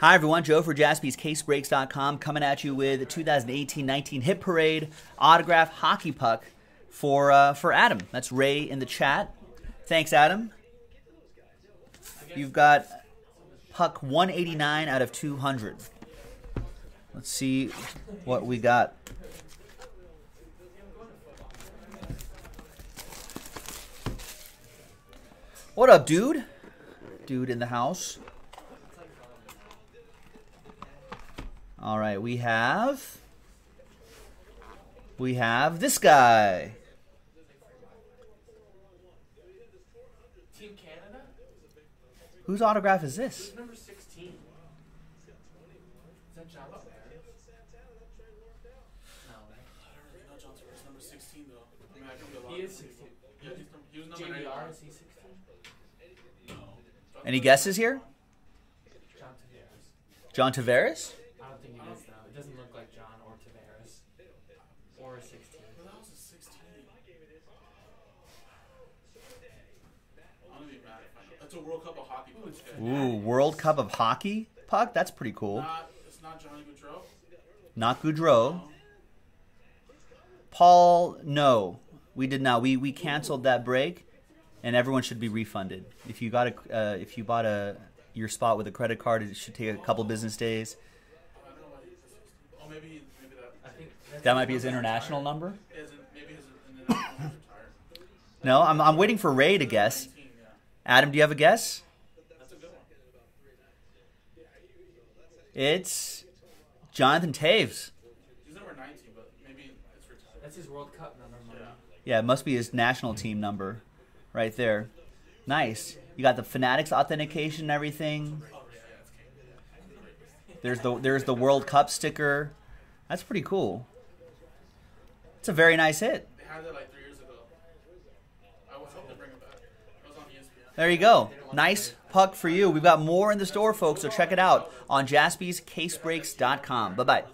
Hi, everyone. Joe for jaspyscasebreaks.com coming at you with 2018-19 Hit Parade autograph hockey puck for uh, for Adam. That's Ray in the chat. Thanks, Adam. You've got puck 189 out of 200. Let's see what we got. What up, dude? Dude in the house. All right, we have we have this guy. Team Canada? Whose autograph is this? Who's number 16? Is that John Tavares? No, right? No, John Tavares number 16 though. I mean, I can be a lot. He is 16. Yeah, he's he was number JVR, is he 16? Any guesses here? John Tavares. John Tavares? I don't think it is, though. It doesn't look like John or Tavares. Or a 16. Well, that was a 16. I'm gonna be mad if I know. That's a World Cup of Hockey. Ooh, Ooh, World Cup of Hockey puck? That's pretty cool. not, it's not Johnny Gaudreau. Not Gaudreau. Paul, no. We did not. We we canceled that break, and everyone should be refunded. If you got a uh, if you bought a your spot with a credit card, it should take a couple business days. I don't know why he's a 16. Oh, maybe, maybe that. I think That might be his international number. He maybe his international is. No, I'm I'm waiting for Ray to guess. Adam, do you have a guess? That's a good one. It's Jonathan Toews. He's number 19, but maybe it's retired. That's his World Cup number. Yeah. Yeah, it must be his national team number, right there. Nice. You got the Fanatics authentication and everything. Oh, yeah, yeah, it's King. There's the there's the World Cup sticker. That's pretty cool. It's a very nice hit. They had that like three years ago. I was hoping to bring it back. It was on ESPN. There you go. Nice puck for you. We've got more in the store, folks, so check it out on jaspyscasebreaks.com. Bye bye.